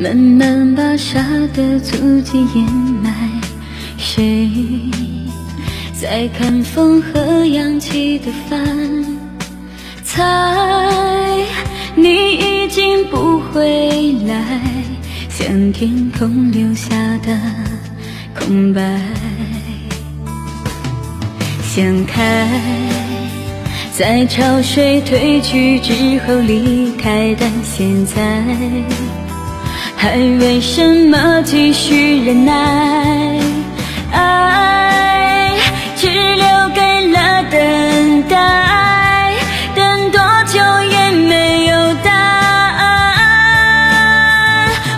慢慢把傻的足迹掩埋。谁在看风和扬起的帆？猜你已经不回来，像天空留下的空白。想开，在潮水退去之后离开，但现在还为什么继续忍耐？爱只留给了等待，等多久也没有答案。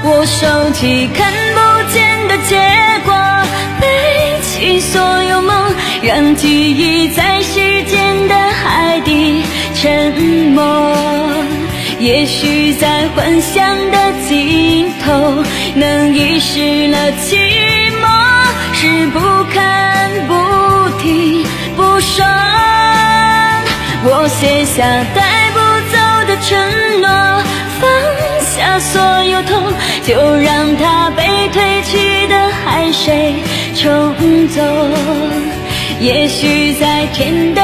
我收起看不见的结果，背弃所有梦，让记忆在时间的海底沉没。也许在幻想的尽头，能遗失了寂寞。是不看不听不说，我写下带不走的承诺，放下所有痛，就让它被退去的海水冲走。也许在天的